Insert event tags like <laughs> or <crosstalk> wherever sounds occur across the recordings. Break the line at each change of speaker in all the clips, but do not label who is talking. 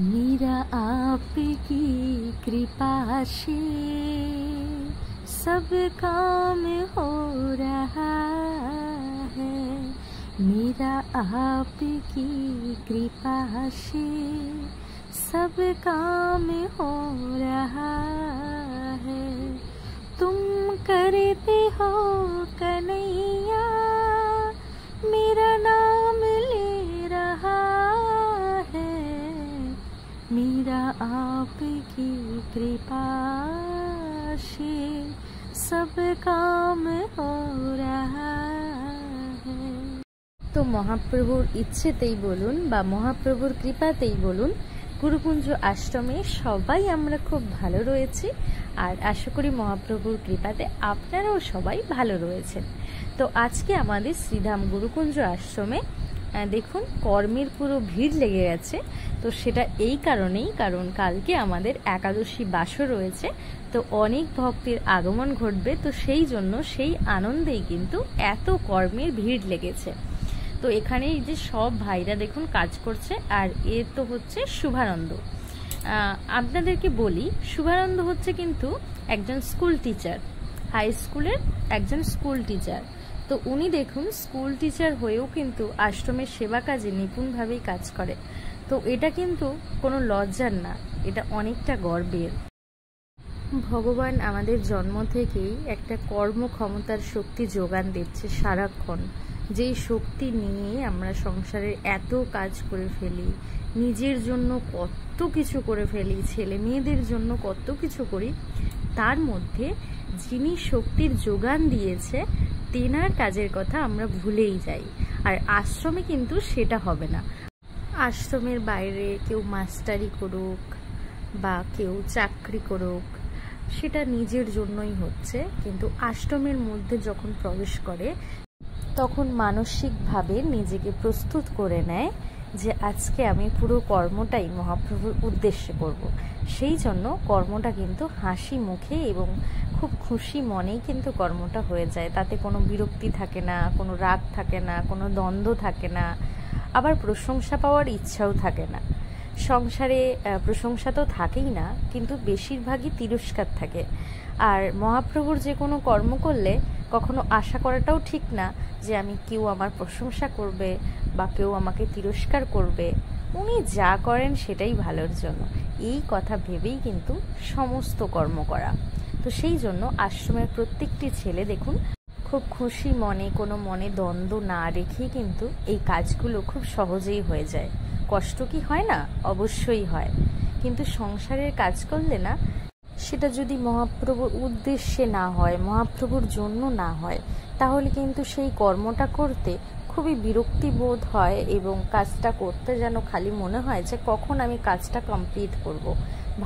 मीरा आपकी कृपा से सब काम हो रहा है। मेरा आपकी कृपा से सब काम हो रहा है। तुम करते हो कन्हैया। काम हो रहा है
তো মহাপ্রভুর ইচ্ছেতেই বলুন বা মহাপ্রভুর কৃপাতেই বলুন গুরুকুঞ্জ আশ্রমে সবাই আমরা খুব ভালো রয়েছি আর আশা করি মহাপ্রভুর কৃপাতে আপনারাও সবাই ভালো রয়েছেন তো আজকে আমাদের শ্রীধাম গুরুকুঞ্জ আশ্রমে দেখুন কর্মের পুরো ভিড় লেগে গেছে তো সেটা এই কারণেই কারণ কালকে আমাদের একাদশী বাসও রয়েছে তো অনেক ভক্তের আগমন ঘটবে, তো সেই জন্য সেই আনন্দেই কিন্তু এত কর্মের ভিড় লেগেছে। তো এখানে এই যে সব ভাইরা দেখুন কাজ করছে, আর এ তো হচ্ছে শুভানন্দ। আপনাদেরকে বলি, শুভানন্দ হচ্ছে কিন্তু একজন স্কুল টিচার, হাই স্কুলের একজন স্কুল টিচার। তো উনি দেখুন স্কুল টিচার হয়েও কিন্তু আশ্রমের সেবা কাজে নিপুণভাবেই কাজ করে। তো এটা কিন্তু কোনো লজ্জার না, এটা অনেকটা গর্বের। ভগবান আমাদের জন্ম থেকেই একটা কর্মক্ষমতার শক্তি যোগান দিচ্ছে সারাক্ষণ। যেই শক্তি নিয়ে আমরা সংসারের এত কাজ করে ফেলি, নিজের জন্য কত কিছু করে ফেলি, ছেলে মেয়েদের জন্য কত কিছু করি, তার মধ্যে যিনি শক্তির যোগান দিয়েছে, তেনার কাজের কথা আমরা ভুলেই যাই। আর আশ্রমে কিন্তু সেটা হবে না। আশ্রমের বাইরে কেউ মাস্টারি করুক বা কেউ চাকরি করুক সেটা নিজের জন্যই হচ্ছে, কিন্তু আশ্রমের মধ্যে যখন প্রবেশ করে, তখন মানসিকভাবে নিজেকে প্রস্তুত করে নেয় যে আজকে আমি পুরো কর্মটাই মহাপ্রভুর উদ্দেশ্যে করব। সেই জন্য কর্মটা কিন্তু হাসি মুখে এবং খুব খুশি মনেই কিন্তু কর্মটা হয়ে যায়। তাতে কোনো বিরক্তি থাকে না, কোনো রাগ থাকে না, কোনো দ্বন্দ্ব থাকে না। আবার প্রশংসা পাওয়ার ইচ্ছাও থাকে না। সংসারে প্রশংসা তো থাকেই না, কিন্তু বেশিরভাগই তিরস্কার থাকে। আর মহাপ্রভুর যে কোনো কর্ম করলে কখনো আশা করাটাও ঠিক না যে আমি কেউ আমার প্রশংসা করবে বা কেউ আমাকে তিরস্কার করবে। উনি যা করেন সেটাই ভালোর জন্য। এই কথা ভেবেই কিন্তু সমস্ত কর্ম করা। তো সেই জন্য আশ্রমের প্রত্যেকটি ছেলে দেখুন, খুব খুশি মনে, কোনো মনে দ্বন্দ্ব না রেখে কিন্তু এই কাজগুলো খুব সহজেই হয়ে যায়। কষ্ট কি হয় না অবশ্যই হয় কিন্তু সংসারের কাজ করলে না, সেটা যদি মহাপ্রভুর উদ্দেশ্যে না হয়, মহাপ্রভুর জন্য না হয়, তাহলে কিন্তু সেই কর্মটা করতে খুবই বিরক্তি বোধ হয় এবং কাজটা করতে যেন খালি মনে হয় যে কখন আমি কাজটা কমপ্লিট করব।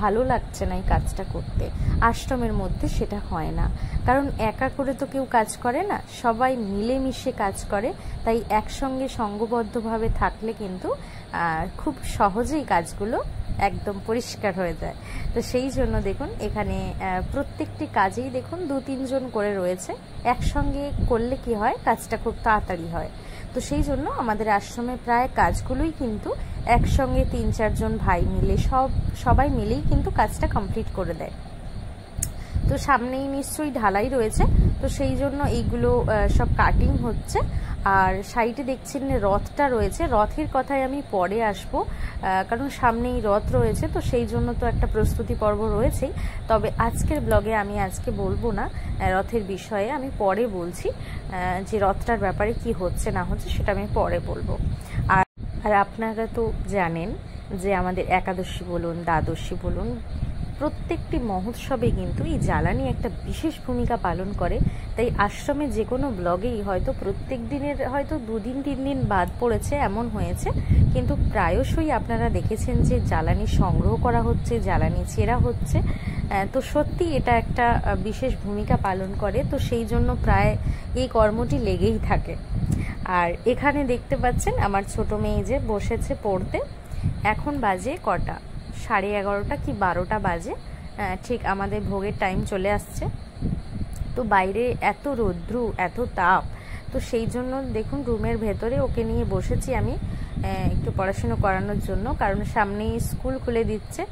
ভালো লাগছে না এই কাজটা করতে। আশ্রমের মধ্যে সেটা হয় না। কারণ একা করে তো কেউ কাজ করে না, সবাই মিলেমিশে কাজ করে, তাই একসঙ্গে সঙ্গবদ্ধভাবে থাকলে কিন্তু খুব সহজেই কাজগুলো একদম পরিষ্কার হয়ে যায়। তো সেই জন্য দেখুন, এখানে প্রত্যেকটি কাজেই দেখুন দু তিনজন করে রয়েছে। একসঙ্গে করলে কি হয়, কাজটা খুব তাড়াতাড়ি হয়। তো সেই জন্য আমাদের আশ্রমে প্রায় কাজগুলোই কিন্তু একসঙ্গে তিন, চারজন ভাই মিলে সব, সবাই মিলেই কিন্তু কাজটা কমপ্লিট করে দেয়। তো সামনেই নিশ্চয়ই ঢালাই রয়েছে, তো সেই জন্য এইগুলো সব কাটিং হচ্ছে। আর সাইডে দেখছেন রথটা রয়েছে। রথের কথায় আমি পরে আসব কারণ সামনেই রথ রয়েছে, তো সেই জন্য তো একটা প্রস্তুতি পর্ব রয়েছেই। তবে আজকের ব্লগে আমি আজকে বলব না রথের বিষয়ে আমি পরে বলছি যে রথটার ব্যাপারে কি হচ্ছে না হচ্ছে সেটা আমি পরে বলব। আর আর আপনারা তো জানেন যে আমাদের একাদশী বলুন, দ্বাদশী বলুন, প্রত্যেকটি মহোৎসবে কিন্তু এই জ্বালানি একটা বিশেষ ভূমিকা পালন করে। তাই আশ্রমে যে কোনো ব্লগেই হয়তো প্রত্যেক দিনের, হয়তো দুদিন, তিন দিন বাদ পড়েছে, এমন হয়েছে। কিন্তু প্রায়শই আপনারা দেখেছেন যে জ্বালানি সংগ্রহ করা হচ্ছে, জ্বালানি চেরা হচ্ছে। তো সত্যি এটা একটা বিশেষ ভূমিকা পালন করে। তো সেই জন্য প্রায় এই কর্মটি লেগেই থাকে। আর এখানে দেখতে পাচ্ছেন, আমার ছোট মেয়ে যে বসেছে পড়তে। এখন বাজে কটা? সাড়ে এগারোটা কি বারোটা বাজে? ঠিক আমাদের ভোগের টাইম চলে আসছে। তো বাইরে এত রৌদ্র, এত তাপ, তো সেই জন্য দেখুন রুমের ভেতরে ওকে নিয়ে বসেছি আমি একটু পড়াশুনো করানোর জন্য, কারণ সামনেই স্কুল খুলে দিচ্ছে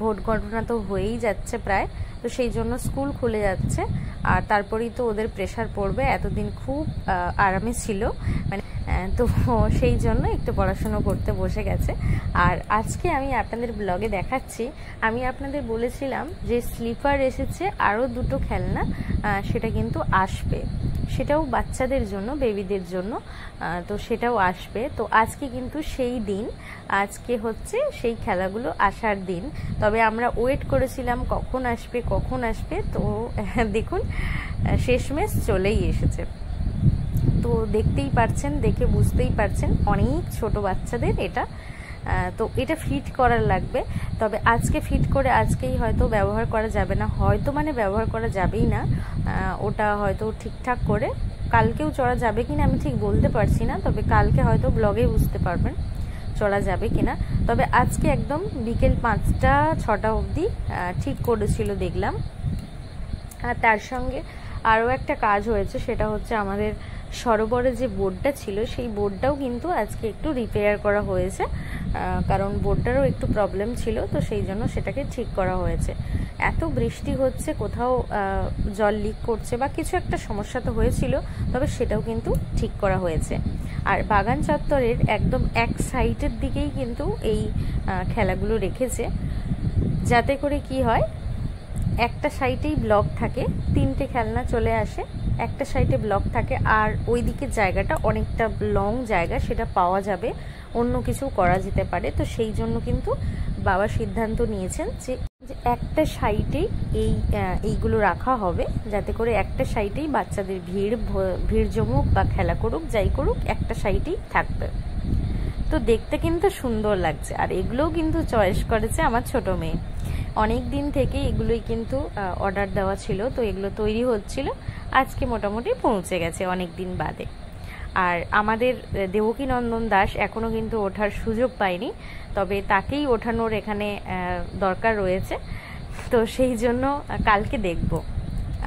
ভোট ঘটনা তো হয়েই যাচ্ছে প্রায় তো সেই জন্য স্কুল খুলে যাচ্ছে। আর তারপরেই তো ওদের প্রেশার পড়বে। এতদিন খুব আরামে ছিল। মানে তো <laughs> সেই জন্য একটু পড়াশুনো করতে বসে গেছে। আর আজকে আমি আপনাদের ব্লগে দেখাচ্ছি। আমি আপনাদের বলেছিলাম যে স্লিপার এসেছে আরও দুটো খেলনা সেটা কিন্তু আসবে। সেটাও বাচ্চাদের জন্য বেবিদের জন্য তো সেটাও আসবে। তো আজকে কিন্তু সেই দিন, আজকে হচ্ছে সেই খেলাগুলো আসার দিন। তবে আমরা ওয়েট করেছিলাম কখন আসবে কখন আসবে, তো <laughs> দেখুন, শেষমেশ চলেই এসেছে। তো দেখতেই পারছেন, দেখে বুঝতেই পারছেন, অনেক ছোট বাচ্চাদের এটা তো এটা ফিট করার লাগবে। তবে আজকে ফিট করে আজকেই হয়তো ব্যবহার করা যাবে না। হয়তো মানে ব্যবহার করা যাবেই না। ওটা হয়তো ঠিকঠাক করে। কালকেও চড়া যাবে কিনা আমি ঠিক বলতে পারছি না। তবে কালকে হয়তো ব্লগে বুঝতে পারবেন চড়া যাবে কিনা। তবে আজকে একদম বিকেল পাঁচটা, ছটা অবধি ঠিক করেছিল দেখলাম। আর তার সঙ্গে আরও একটা কাজ হয়েছে, সেটা হচ্ছে আমাদের সরোবরে যে বোর্ডটা ছিল, সেই বোর্ডটাও কিন্তু আজকে একটু রিপেয়ার করা হয়েছে। কারণ বোর্ডটারও একটু প্রবলেম ছিল, তো সেই জন্য সেটাকে ঠিক করা হয়েছে। এত বৃষ্টি হচ্ছে, কোথাও জল লিক করছে বা কিছু একটা সমস্যা তো হয়েছিল, তবে সেটাও কিন্তু ঠিক করা হয়েছে। আর বাগান চত্বরের একদম এক সাইডের দিকেই কিন্তু এই খেলাগুলো রেখেছে। যাতে করে কি হয়, একটা সাইডেই ব্লক থাকে, তিনটে খেলনা চলে আসে একটা সাইডে ব্লক থাকে আর ওই দিকের জায়গাটা অনেকটা লং জায়গা, সেটা পাওয়া যাবে। অন্য কিছু করা যেতে পারে। তো সেই জন্য কিন্তু বাবা সিদ্ধান্ত নিয়েছেন যে একটা সাইডেই এই এইগুলো রাখা হবে যাতে করে একটা সাইডেই বাচ্চাদের ভিড় ভিড় জমুক বা খেলা করুক, যাই করুক, একটা সাইডেই থাকবে। তো দেখতে কিন্তু সুন্দর লাগছে। আর এগুলোও কিন্তু চয়েস করেছে আমার ছোট মেয়ে। অনেক দিন থেকে এগুলোই কিন্তু অর্ডার দেওয়া ছিল। তো এগুলো তৈরি হচ্ছিল। আজকে মোটামুটি পৌঁছে গেছে অনেক দিন বাদে। আর আমাদের দেবকী নন্দন দাস এখনও কিন্তু ওঠার সুযোগ পায়নি। তবে তাকেই ওঠানোর এখানে দরকার রয়েছে। তো সেই জন্য কালকে দেখব।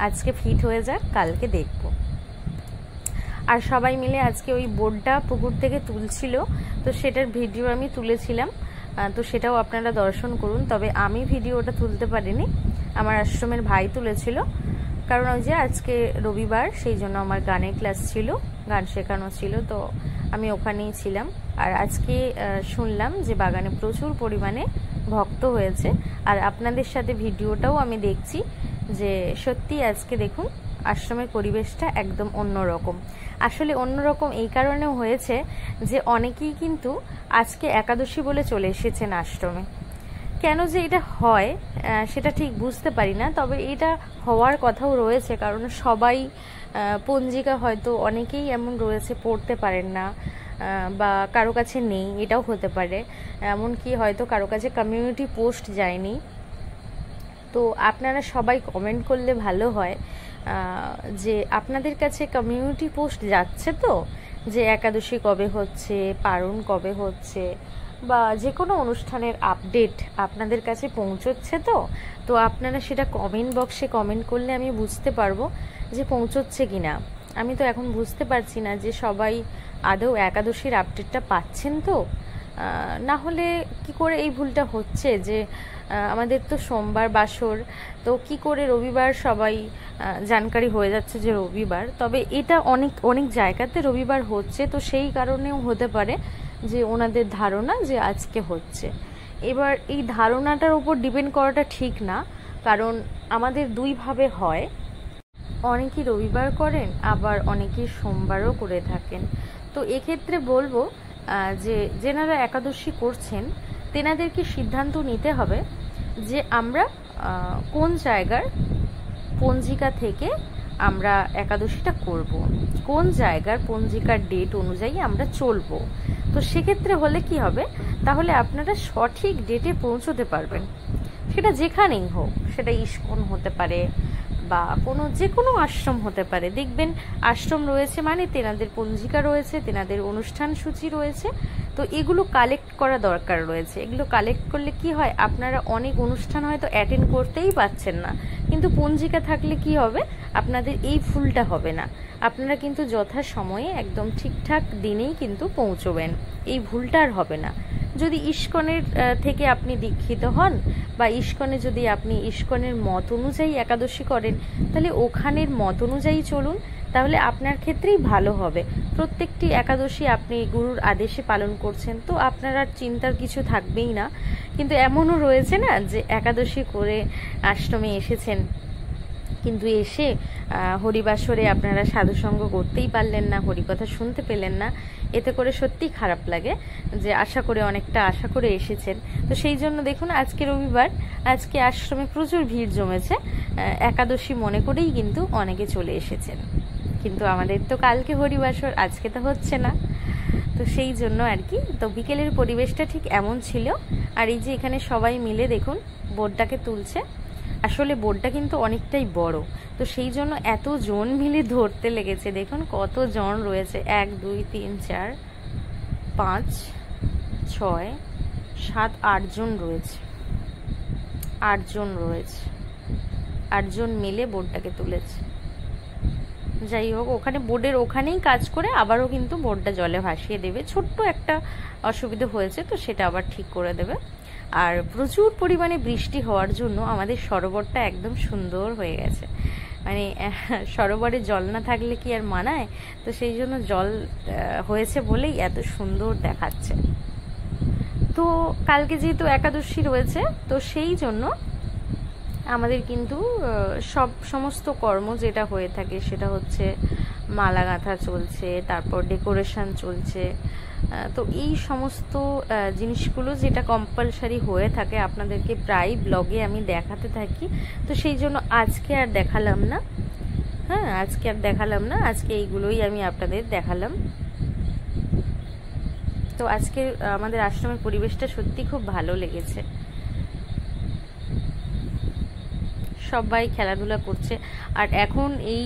আজকে ফিট হয়ে যাক, কালকে দেখব। আর সবাই মিলে আজকে ওই বোর্ডটা পুকুর থেকে তুলছিল। তো সেটার ভিডিও আমি তুলেছিলাম। তো সেটাও আপনারা দর্শন করুন। তবে আমি ভিডিওটা তুলতে পারিনি। আমার আশ্রমের ভাই তুলেছিল। কারণ ওই যে আজকে রবিবার, সেই জন্য আমার গানের ক্লাস ছিল, গান শেখানো ছিল, তো আমি ওখানেই ছিলাম। আর আজকে শুনলাম যে বাগানে প্রচুর পরিমাণে ভক্ত হয়েছে। আর আপনাদের সাথে ভিডিওটাও আমি দেখছি যে সত্যি আজকে দেখুন, আশ্রমের পরিবেশটা একদম অন্যরকম। আসলে অন্যরকম এই কারণেও হয়েছে যে অনেকেই কিন্তু আজকে একাদশী বলে চলে এসেছেন আশ্রমে। কেন যে এটা হয় সেটা ঠিক বুঝতে পারি না, তবে এটা হওয়ার কথাও রয়েছে, কারণ সবাই পঞ্জিকা হয়তো অনেকেই এমন রয়েছে, পড়তে পারেন না বা কারও কাছে নেই, এটাও হতে পারে। এমনকি হয়তো কারও কাছে কমিউনিটি পোস্ট যায়নি। তো আপনারা সবাই কমেন্ট করলে ভালো হয়। যে আপনাদের কাছে কমিউনিটি পোস্ট যাচ্ছে তো, যে একাদশী কবে হচ্ছে পারণ কবে হচ্ছে, বা যে কোনো অনুষ্ঠানের আপডেট আপনাদের কাছে পৌঁছচ্ছে তো তো আপনারা সেটা কমেন্ট বক্সে কমেন্ট করলে আমি বুঝতে পারব যে পৌঁছচ্ছে কি না আমি তো এখন বুঝতে পারছি না যে সবাই আদৌ একাদশীর আপডেটটা পাচ্ছেন তো না হলে কি করে এই ভুলটা হচ্ছে যে আমাদের তো সোমবার বাসর, তো কি করে রবিবার সবাই জানকারি হয়ে যাচ্ছে যে রবিবার? তবে এটা অনেক অনেক জায়গাতে রবিবার হচ্ছে, তো সেই কারণেও হতে পারে যে ওনাদের ধারণা যে আজকে হচ্ছে। এবার এই ধারণাটার উপর ডিপেন্ড করাটা ঠিক না, কারণ আমাদের দুইভাবে হয়। অনেকেই রবিবার করেন, আবার অনেকেই সোমবারও করে থাকেন। তো এক্ষেত্রে বলব যে যেনারা একাদশী করছেন, তেনাদেরকে সিদ্ধান্ত নিতে হবে যে আমরা কোন জায়গার পঞ্জিকা থেকে আমরা একাদশীটা করব। কোন জায়গার পঞ্জিকার ডেট অনুযায়ী আমরা চলব তো সেক্ষেত্রে হলে কি হবে তাহলে আপনারা সঠিক ডেটে পৌঁছতে পারবেন সেটা যেখানেই হোক, সেটা ইস্কন হতে পারে বা কোনো যে কোনো আশ্রম হতে পারে। দেখবেন আশ্রম রয়েছে মানে তেনাদের পঞ্জিকা রয়েছে, তেনাদের অনুষ্ঠান সূচি রয়েছে। তো এগুলো কালেক্ট করা দরকার রয়েছে। এগুলো কালেক্ট করলে কি হয়, আপনারা অনেক অনুষ্ঠান হয়তো অ্যাটেন্ড করতেই পাচ্ছেন না। কিন্তু পঞ্জিকা থাকলে কি হবে? আপনাদের এই ফুলটা হবে না। আপনারা কিন্তু যথা সময়ে একদম ঠিকঠাক দিনেই কিন্তু পৌঁছবেন। এই ভুলটা আর হবে না। যদি ইস্কনের থেকে আপনি দীক্ষিত হন বা ইস্কনে যদি আপনি ইস্কনের মত অনুযায়ী একাদশী করেন, তাহলে ওখানের মত অনুযায়ী চলুন, তাহলে আপনার ক্ষেত্রেই ভালো হবে। প্রত্যেকটি একাদশী আপনি গুরুর আদেশে পালন করছেন, তো আপনার আর চিন্তার কিছু থাকবেই না। কিন্তু এমনও রয়েছে না যে একাদশী করে আশ্রমে এসেছেন, কিন্তু এসে হরিবাসরে আপনারা সাধুসঙ্গ করতেই পারলেন না, হরিকথা শুনতে পেলেন না। এতে করে সত্যিই খারাপ লাগে যে আশা করে অনেকটা আশা করে এসেছেন। তো সেই জন্য দেখুন, আজকে রবিবার, আজকে আশ্রমে প্রচুর ভিড় জমেছে। একাদশী মনে করেই কিন্তু অনেকে চলে এসেছেন। কিন্তু আমাদের তো কালকে হরিবাসর, আজকে তো হচ্ছে না। তো সেই জন্য আর কি, তো বিকেলের পরিবেশটা ঠিক এমন ছিল। আর এই যে এখানে সবাই মিলে দেখুন বোর্ডটাকে তুলছে। আসলে বোর্ডটা কিন্তু অনেকটাই বড়। তো সেই জন্য এত জন মিলে ধরতে লেগেছে। দেখুন কত জন রয়েছে। এক, দুই, তিন, চার, পাঁচ, ছয়, সাত, আটজন রয়েছে। আটজন রয়েছে। আটজন মিলে বোর্ডটাকে তুলেছে। যাই হোক, ওখানে বোর্ডের ওখানেই কাজ করে আবারও কিন্তু বোর্ডটা জলে ভাসিয়ে দেবে। ছোট্ট একটা অসুবিধা হয়েছে, তো সেটা আবার ঠিক করে দেবে। আর প্রচুর পরিমাণে বৃষ্টি হওয়ার জন্য আমাদের সরোবরটা একদম সুন্দর হয়ে গেছে। মানে <laughs> সরোবরে জল না থাকলে কি আর মানায়? তো সেই জন্য জল হয়েছে বলেই এত সুন্দর দেখাচ্ছে। তো কালকে যেহেতু একাদশী রয়েছে, তো সেই জন্য আমাদের কিন্তু সব সমস্ত কর্ম যেটা হয়ে থাকে সেটা হচ্ছে মালা গাঁথা চলছে, তারপর ডেকোরেশন চলছে তো এই সমস্ত জিনিসগুলো যেটা কম্পালসারি হয়ে থাকে আপনাদেরকে প্রায় ব্লগে আমি দেখাতে থাকি, তো সেই জন্য আজকে আর দেখালাম না। হ্যাঁ আজকে আর দেখালাম না, আজকে এইগুলোই আমি আপনাদের দেখালাম। তো আজকে আমাদের আশ্রমের পরিবেশটা সত্যি খুব ভালো লেগেছে। সবাই খেলাধুলা করছে। আর এখন এই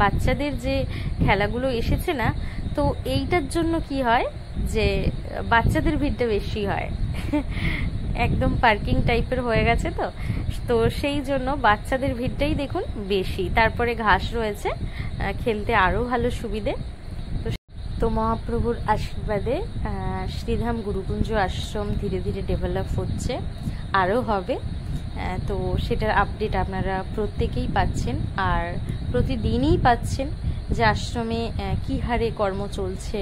বাচ্চাদের যে খেলাগুলো এসেছে না তো এইটার জন্য কি হয় যে, বাচ্চাদের ভিড়টা বেশি হয়। একদম পার্কিং টাইপের হয়ে গেছে তো। তো সেই জন্য বাচ্চাদের ভিড়টাই দেখুন বেশি। তারপরে ঘাস রয়েছে খেলতে আরও ভালো সুবিধে। তো তো মহাপ্রভুর আশীর্বাদে শ্রীধাম গুরুকুঞ্জ আশ্রম ধীরে ধীরে ডেভেলপ হচ্ছে আরও হবে। তো সেটার আপডেট আপনারা প্রত্যেকেই পাচ্ছেন, আর প্রতিদিনই পাচ্ছেন। যে আশ্রমে কী হারে কর্ম চলছে,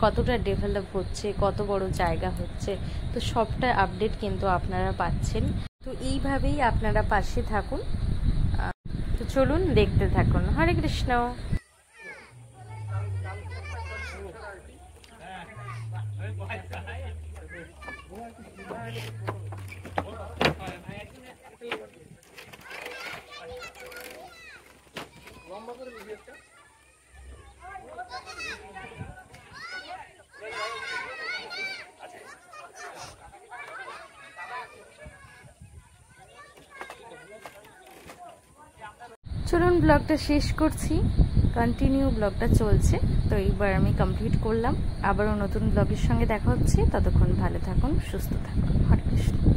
কতটা ডেভেলপ হচ্ছে, কত বড় জায়গা হচ্ছে, তো সবটা আপডেট কিন্তু আপনারা পাচ্ছেন। তো এইভাবেই আপনারা পাশে থাকুন। তো চলুন দেখতে থাকুন। হরে কৃষ্ণ। চলুন ব্লগটা শেষ করছি। কন্টিনিউ ব্লগটা চলছে। তো এইবার আমি কমপ্লিট করলাম। আবারও নতুন ব্লগের সঙ্গে দেখা হচ্ছে। ততক্ষণ ভালো থাকুন, সুস্থ থাকুন। হরে কৃষ্ণ।